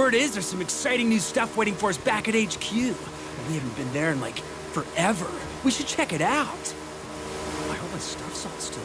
Word is there's some exciting new stuff waiting for us back at HQ. We haven't been there in, like, forever. We should check it out. I hope my stuff's all still